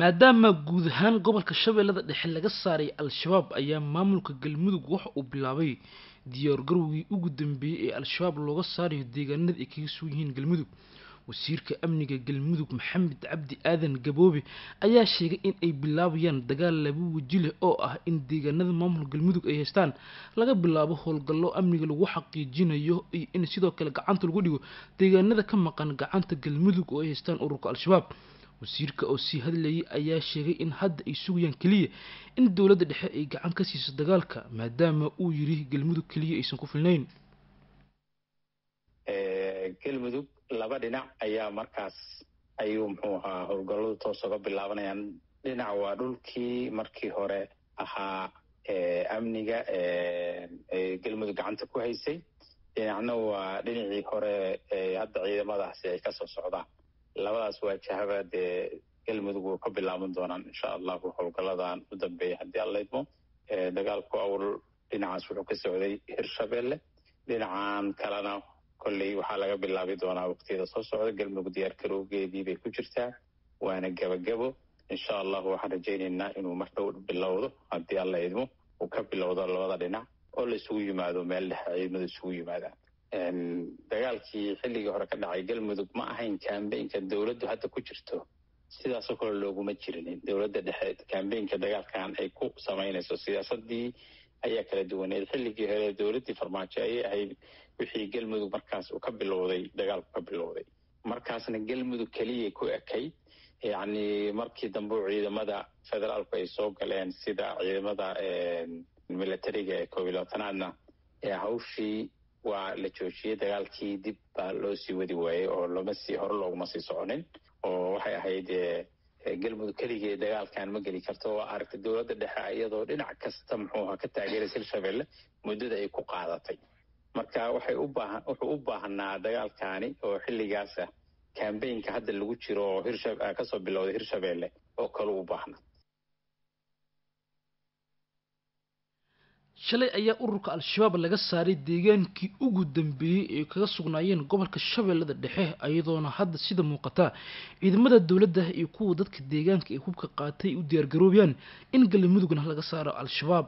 maadaama guud ahaan gobolka shabeellada dhexe laga saaray al-shabaab ayaa maamulka galmudug waxa uu bilaabay diyaargarowgii ugu dambeeyey ee al-shabaab looga saarayo deegaanada ay kaga sugan yihiin galmudug. Wasiirka amniga galmudug maxamed cabdi aadan gaboobe ayaa sheegay in ay bilaabayaan dagaal laba weji leh oo ah in deegaanada maamulka galmudug ay haystaan. Laga bilaabo howlgallo amniga lagu xaqiijinayo iyo in sidoo kale gacanta lagu dhigo deegaanada ka maqan gacanta galmudug oo ay haystaan ururka al-shabaab wasiirka oo sii hadlayay ayaa sheegay in hadda ay sugayaan keliya in dowladda dhexe ay gacan ka siiso dagaalka maadaama uu yidhi galmudug keliya aysan ku filnayn. Galmudug laba dhinac ayaa markaas ayuu muxuu ahaa howlgalladu toos uga bilaabanayaan. Dhinac waa dhulkii markii hore ahaa amniga galmudug gacanta ku haysay. Dhinacna waa dhinacii hore hadda ciidamadaasi ay ka soo socdaan labadaas waajahaba dee galmudug wuu ka bilaaban doonaan insha allahu howlgalladan u dambeeya haddii alla idmo. Dagaalku awal dhinacaas wuxuu ka socday hirshabelle dhinacan kalena kolley waxaa laga bilaabi doonaa waqtiyada soo socda galmudug diyaar garowgeedii bay ku jirtaa waana gebagabo insha allahu waxaan rajaynaynaa inuu mar dhow bilowdo haddii alla idmo uu ka bilowdo labada dhinac oo la isugu yimaado meel dhexe ciidamadu isugu yimaadaan dagaalkii xilligii hore ka dhacay galmudug ma ahayn kambeynka dowladdu hadda ku jirto. Sidaasoo kale looguma jirinin dowladda dhexe kambeynka dagaalkan ay ku samaynayso siyaasadii ayaa kala duwaneed xilligii hore dowladdii farmaajo ayay ahayd wixii galmudug markaas uu ka bilowday dagaalku ka bilowday. Markaasna galmudug keliyay ku ekay yacni markii dambe ciidamada federaalku ay soo galeen sida ciidamada militariga ee koob iyo labaatanaadna hawshii waa la joojiyey dagaalkii dib baa loo sii wadi waayey oo loma sii hore looguma sii soconin oo waxay ahayd galmudug keligee dagaalkan ma geli karto waa aragtay dowladda dhexe iyadoo dhinac kasta muxuuha ka taageeraysa hirshabelle muddada ay ku qaadatay. Marka waxay u wuxuu u baahanaa dagaalkaani oo xilligaasa kambeynka hadda lagu jiro oo hirsha ka soo bilowday hirshabelle oo kale u baahna shalay ayaa ururka al-shabaab laga saaray deegaankii ugu dambeeyey ay kaga sugnaayeen gobolka shabeellada dhexe iyadoona hadda sida muuqata. Ciidamada dowladda iyo kuwa dadka deegaanka ee hubka qaatay u diyaargaroobayaan in galmudugna laga saaro al-shabaab